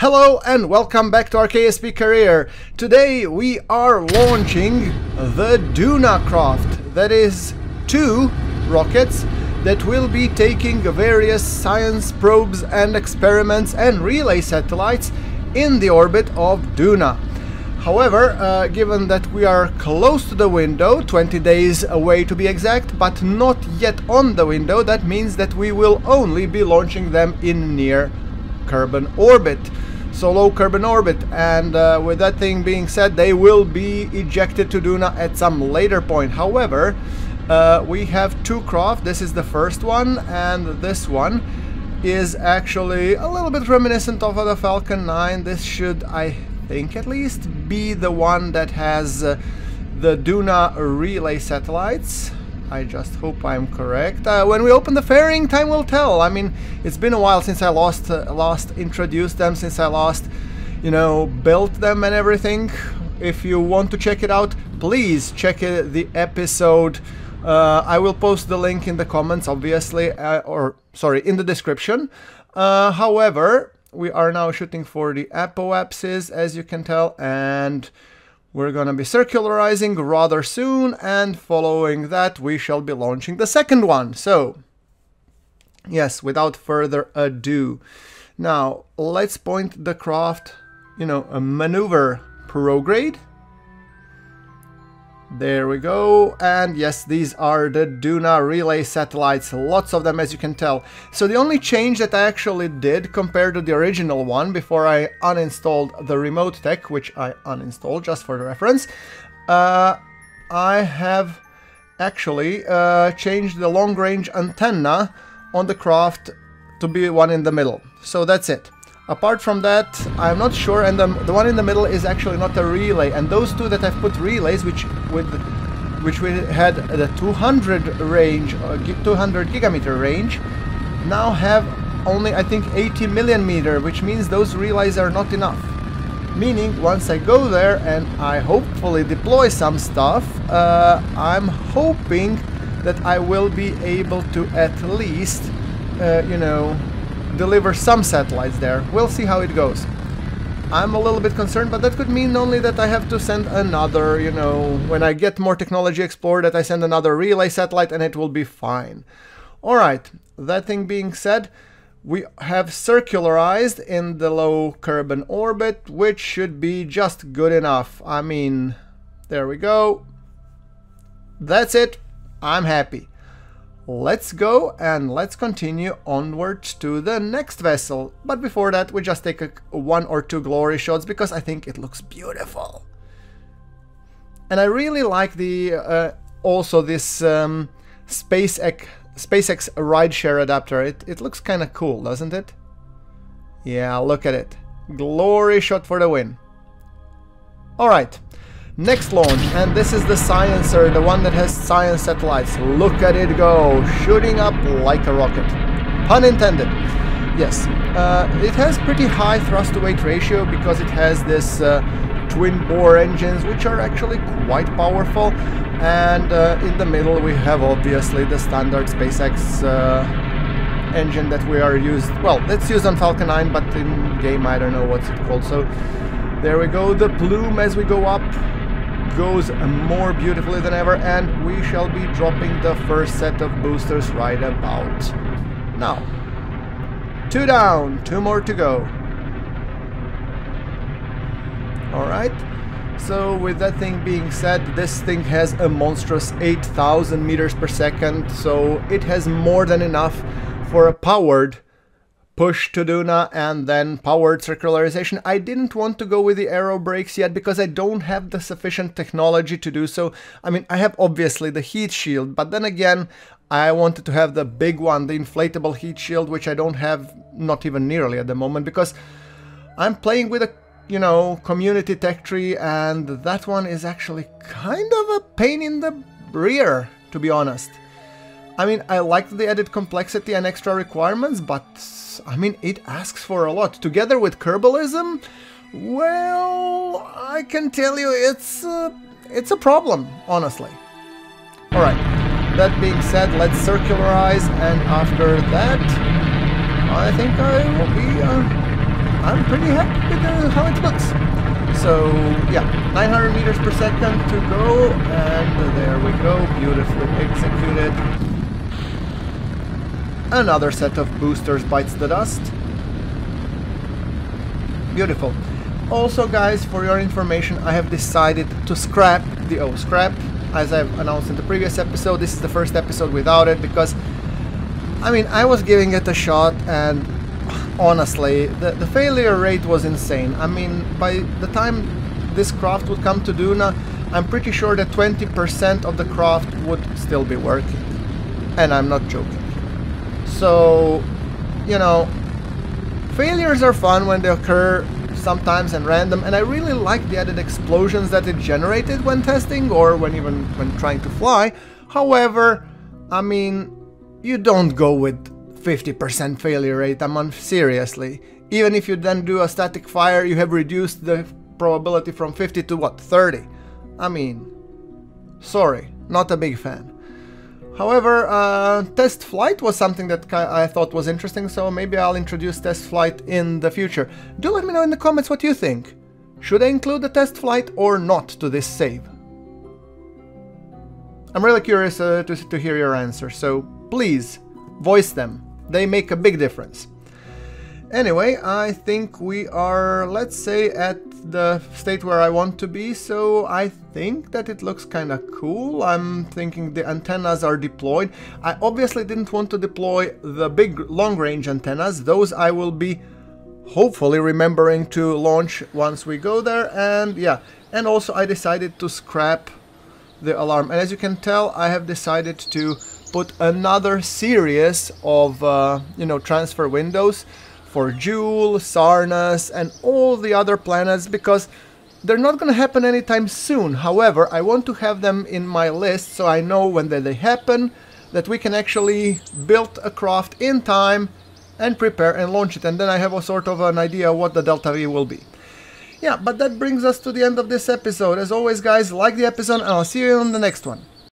Hello and welcome back to our KSP career. Today we are launching the Duna craft. That is two rockets that will be taking various science probes and experiments and relay satellites in the orbit of Duna. However, uh, given that we are close to the window, 20 days away to be exact, but not yet on the window, that means that we will only be launching them in near Kerbin orbit. So low Kerbin orbit. And uh, with that thing being said they will be ejected to Duna at some later point. However uh, we have two craft this is the first one. And this one is actually a little bit reminiscent of the Falcon 9 this should I think at least be the one that has uh, the Duna relay satellites I just hope I'm correct. Uh, when we open the fairing, time will tell. I mean, it's been a while since I lost, uh, lost introduced them, since I lost, you know, built them and everything. If you want to check it out, please check it, the episode. Uh, I will post the link in the comments, obviously, uh, or sorry, in the description. Uh, however, we are now shooting for the apoapsis, as you can tell, and we're gonna be circularizing rather soon and following that we shall be launching the second one. So, yes, without further ado. Now, let's point the craft, you know, a maneuver prograde. There we go, and yes, these are the Duna relay satellites, lots of them as you can tell. So the only change that I actually did compared to the original one before I uninstalled the RemoteTech, which I uninstalled just for the reference, uh, I have actually uh, changed the long range antenna on the craft to be one in the middle. So that's it. Apart from that, I'm not sure, and the, the one in the middle is actually not a relay, and those two that I've put relays, which with which we had the 200 range, uh, 200 gigameter range, now have only I think 80 million meter, which means those relays are not enough. Meaning, once I go there and I hopefully deploy some stuff, uh, I'm hoping that I will be able to at least, uh, you know, deliver some satellites there. We'll see how it goes. I'm a little bit concerned, but that could mean only that I have to send another, you know, when I get more technology explored, that I send another relay satellite and it will be fine. Alright, that thing being said, we have circularized in the low Kerbin orbit, which should be just good enough. I mean, there we go. That's it. I'm happy. Let's go and let's continue onwards to the next vessel. But before that, we just take a, one or two glory shots because I think it looks beautiful. And I really like the uh, also this um, SpaceX SpaceX rideshare adapter. It, it looks kind of cool, doesn't it? Yeah, look at it. Glory shot for the win. Alright, Next launch, and this is the Sciencer, the one that has science satellites. Look at it go, shooting up like a rocket. Pun intended. Yes, uh, it has pretty high thrust-to-weight ratio because it has this uh, Twin-Boar engines, which are actually quite powerful. And uh, in the middle we have obviously the standard SpaceX uh, engine that we are used, well, that's used on Falcon 9, but in game I don't know what's it called. So there we go, the plume as we go up goes more beautifully than ever and we shall be dropping the first set of boosters right about now. Two down, two more to go. Alright, so with that thing being said, this thing has a monstrous 8000 meters per second, so it has more than enough for a powered push to Duna and then powered circularization. I didn't want to go with the aero brakes yet because I don't have the sufficient technology to do so. I mean, I have obviously the heat shield, but then again, I wanted to have the big one, the inflatable heat shield, which I don't have not even nearly at the moment because I'm playing with a, you know, community tech tree and that one is actually kind of a pain in the rear, to be honest. I mean, I like the added complexity and extra requirements, but I mean, it asks for a lot. Together with Kerbalism, well, I can tell you it's uh, it's a problem, honestly. All right. That being said, let's circularize, and after that, I think I will be uh, I'm pretty happy with uh, how it looks. So yeah, 900 meters per second to go, and there we go, beautifully executed. Another set of boosters bites the dust. Beautiful. Also guys, for your information, I have decided to scrap the OhScrap. As I've announced in the previous episode, this is the first episode without it because, I mean, I was giving it a shot and honestly, the, the failure rate was insane. I mean, by the time this craft would come to Duna, I'm pretty sure that 20% of the craft would still be working. And I'm not joking. So, you know, failures are fun when they occur sometimes and random, and I really like the added explosions that it generated when testing or when even when trying to fly. However, I mean, you don't go with 50% failure rate, I'm on seriously. Even if you then do a static fire, you have reduced the probability from 50 to what, 30? I mean, sorry, not a big fan. However, uh, test flight was something that I thought was interesting, so maybe I'll introduce test flight in the future. Do let me know in the comments what you think. Should I include the test flight or not to this save? I'm really curious uh, to, to hear your answer, so please voice them. They make a big difference. Anyway, I think we are, let's say, at the state where I want to be, so I think that it looks kind of cool. I'm thinking the antennas are deployed. I obviously didn't want to deploy the big long-range antennas. Those I will be hopefully remembering to launch once we go there. And yeah, and also I decided to scrap the alarm. And as you can tell, I have decided to put another series of, uh, you know, transfer windows for Jool, Sarnus, and all the other planets because they're not going to happen anytime soon. However, I want to have them in my list so I know when they happen that we can actually build a craft in time and prepare and launch it. And then I have a sort of an idea what the Delta V will be. Yeah, but that brings us to the end of this episode. As always, guys, like the episode and I'll see you on the next one.